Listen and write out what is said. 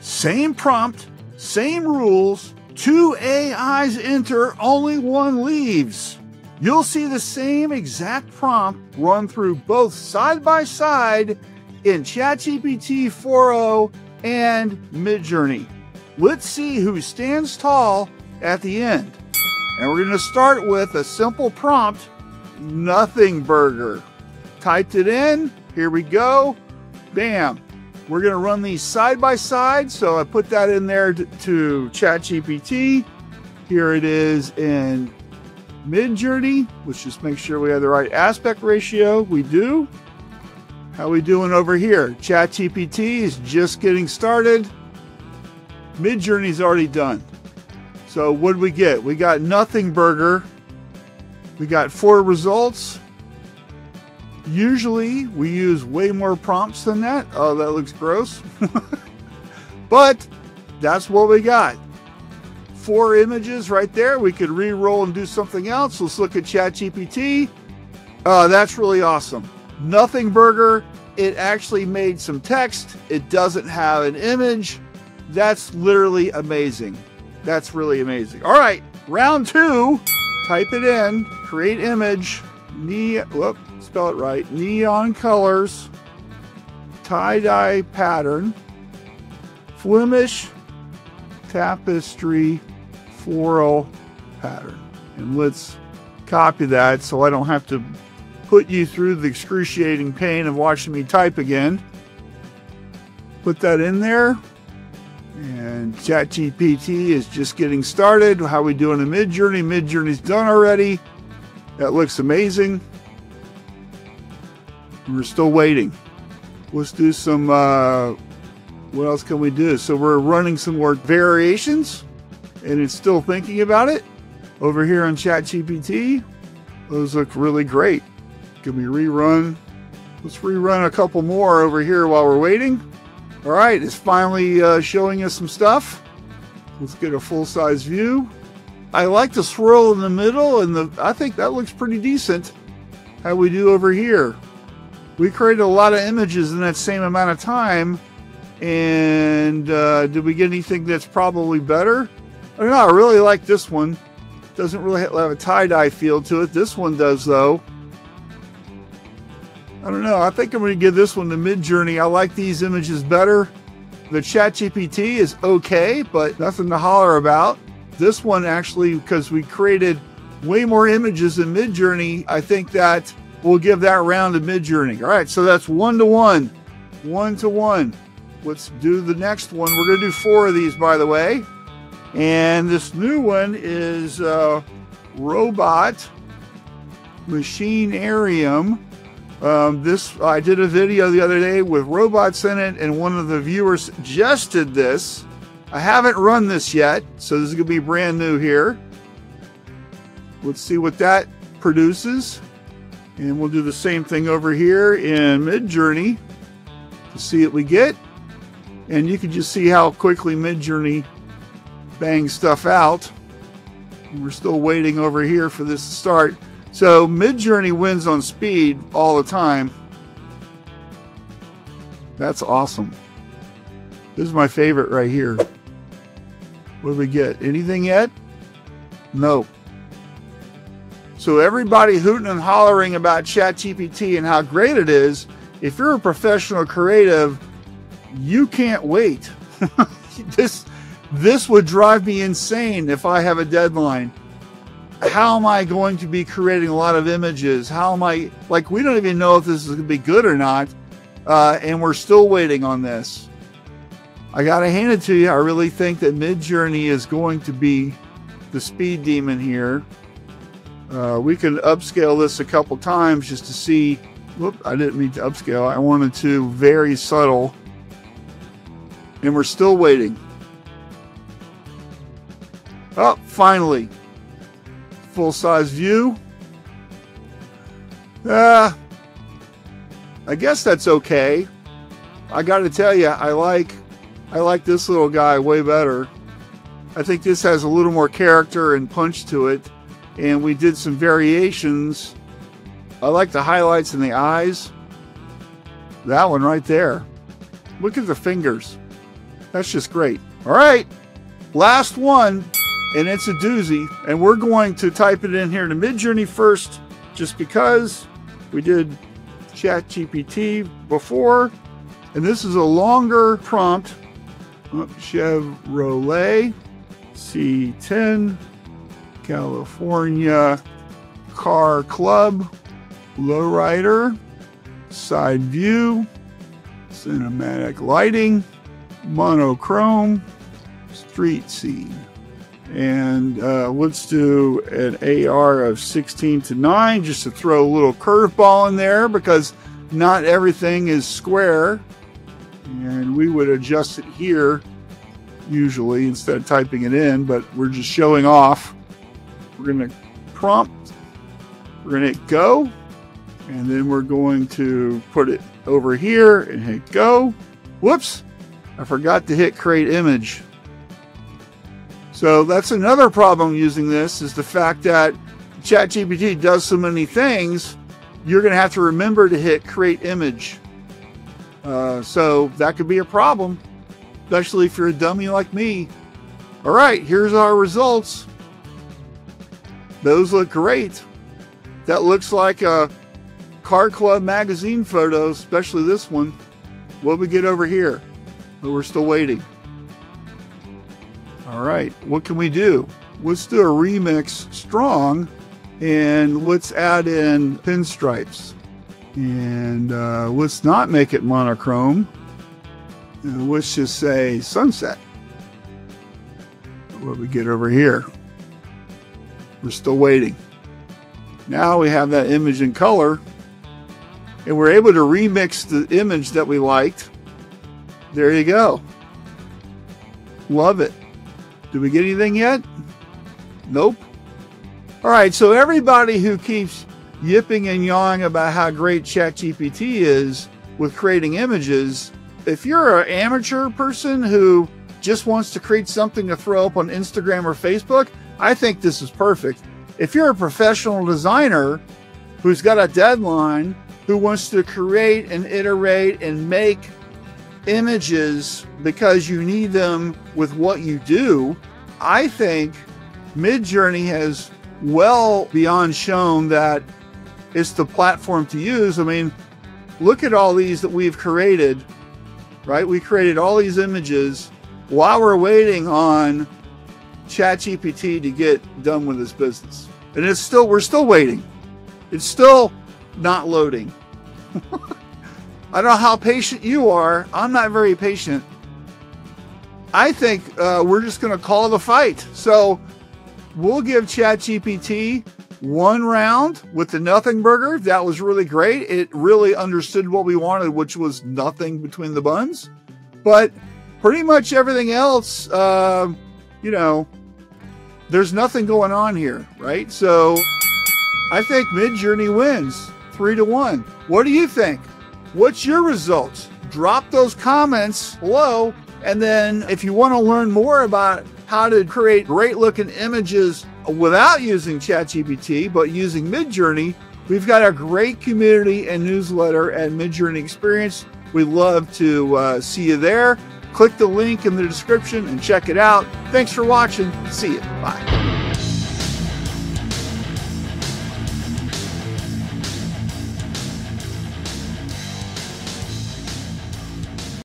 Same prompt, same rules. Two AIs enter, only one leaves. You'll see the same exact prompt run through both side by side in ChatGPT 4o and Midjourney. Let's see who stands tall at the end. And we're going to start with a simple prompt nothing burger. Typed it in. Here we go. Bam. We're going to run these side by side. So I put that in there to, to ChatGPT. Here it is in Midjourney. Let's just make sure we have the right aspect ratio. We do. How we doing over here? ChatGPT is just getting started. Midjourney's already done. So what did we get? We got nothing burger. We got four results. Usually we use way more prompts than that. Oh, that looks gross. but that's what we got. Four images right there. We could re-roll and do something else. Let's look at ChatGPT. Oh, that's really awesome. Nothing burger. It actually made some text. It doesn't have an image. That's literally amazing. That's really amazing. All right, round two. Type it in. Create image. Whoop, spell it right. Neon colors. Tie-dye pattern. Flemish tapestry floral pattern. And let's copy that so I don't have to put you through the excruciating pain of watching me type again. Put that in there. And ChatGPT is just getting started. How we doing in Midjourney? Midjourney's done already. That looks amazing. We're still waiting. Let's do some, uh, what else can we do? So we're running some more variations and it's still thinking about it. Over here on ChatGPT, those look really great. Can we rerun? Let's rerun a couple more over here while we're waiting. All right, it's finally uh, showing us some stuff. Let's get a full-size view. I like the swirl in the middle, and the I think that looks pretty decent. How we do over here? We created a lot of images in that same amount of time, and uh, did we get anything that's probably better? I don't know. I really like this one. Doesn't really have a tie-dye feel to it. This one does, though. I don't know. I think I'm going to give this one to Midjourney. I like these images better. The ChatGPT is okay, but nothing to holler about. This one actually, because we created way more images in Midjourney, I think that we'll give that round to Midjourney. All right, so that's one to one, one to one. Let's do the next one. We're going to do four of these, by the way. And this new one is uh, Robot Machinarium. Um, this I did a video the other day with robots in it, and one of the viewers suggested this. I haven't run this yet, so this is going to be brand new here. Let's see what that produces. And we'll do the same thing over here in Midjourney to see what we get. And you can just see how quickly Midjourney bangs stuff out. And we're still waiting over here for this to start. So Midjourney wins on speed all the time. That's awesome. This is my favorite right here. What do we get? Anything yet? No. So everybody hooting and hollering about ChatGPT and how great it is, if you're a professional creative, you can't wait. this this would drive me insane if I have a deadline how am I going to be creating a lot of images? How am I like we don't even know if this is going to be good or not, uh, and we're still waiting on this. I gotta hand it to you. I really think that Midjourney is going to be the speed demon here. Uh, we can upscale this a couple times just to see. Whoop! I didn't mean to upscale. I wanted to vary subtle, and we're still waiting. Oh, finally full size view. Uh, I guess that's okay. I got to tell you, I like I like this little guy way better. I think this has a little more character and punch to it, and we did some variations. I like the highlights in the eyes. That one right there. Look at the fingers. That's just great. All right, last one, and it's a doozy. And we're going to type it in here to Midjourney first, just because we did ChatGPT before. And this is a longer prompt. Chevrolet C10 California Car Club Lowrider Side View Cinematic Lighting Monochrome Street Scene. And uh, let's do an AR of 16 to 9 just to throw a little curveball in there because not everything is square. And we would adjust it here usually instead of typing it in, but we're just showing off. We're going to prompt, we're going to hit go, and then we're going to put it over here and hit go. Whoops, I forgot to hit create image. So that's another problem using this is the fact that ChatGPT does so many things, you're going to have to remember to hit create image. Uh, so that could be a problem especially if you're a dummy like me. All right, here's our results. Those look great. That looks like a Car Club magazine photo, especially this one. What we get over here? But we're still waiting. All right, what can we do? Let's do a remix strong and let's add in pinstripes. And uh, let's not make it monochrome let's just say sunset. What we get over here? We're still waiting. Now we have that image in color, and we're able to remix the image that we liked. There you go. Love it. Did we get anything yet? Nope. All right, so everybody who keeps yipping and yawing about how great ChatGPT is with creating images, if you're an amateur person who just wants to create something to throw up on Instagram or Facebook, I think this is perfect. If you're a professional designer who's got a deadline, who wants to create and iterate and make images because you need them with what you do, I think Midjourney has well beyond shown that it's the platform to use. I mean, look at all these that we've created right? We created all these images while we're waiting on ChatGPT to get done with this business. And it's still, we're still waiting. It's still not loading. I don't know how patient you are. I'm not very patient. I think uh, we're just going to call the fight. So we'll give ChatGPT one round with the nothing burger. That was really great. It really understood what we wanted, which was nothing between the buns. But pretty much everything else, uh, you know, there's nothing going on here, right? So I think Midjourney wins three to one. What do you think? What's your results? Drop those comments below. And then if you want to learn more about how to create great looking images without using ChatGPT, but using Midjourney, we've got a great community and newsletter at Midjourney Experience. We'd love to uh, see you there. Click the link in the description and check it out. Thanks for watching. See you. Bye.